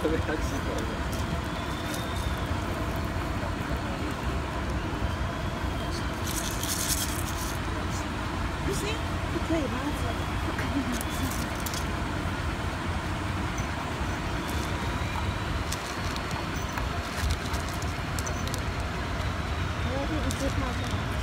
特别奇怪。不行，不可以拉着，不可以 Здесь можно.